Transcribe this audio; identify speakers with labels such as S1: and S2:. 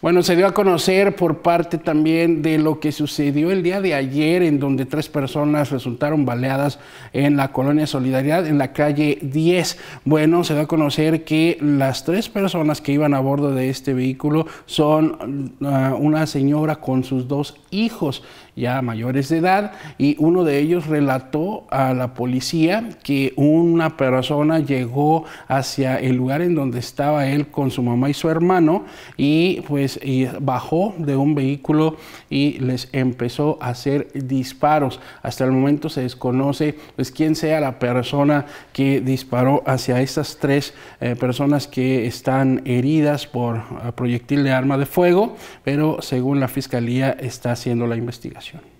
S1: Bueno, se dio a conocer por parte también de lo que sucedió el día de ayer, en donde tres personas resultaron baleadas en la colonia Solidaridad, en la calle 10. Bueno, se dio a conocer que las tres personas que iban a bordo de este vehículo son uh, una señora con sus dos hijos ya mayores de edad y uno de ellos relató a la policía que una persona llegó hacia el lugar en donde estaba él con su mamá y su hermano y pues y bajó de un vehículo y les empezó a hacer disparos. Hasta el momento se desconoce pues quién sea la persona que disparó hacia estas tres eh, personas que están heridas por eh, proyectil de arma de fuego, pero según la fiscalía está haciendo la investigación.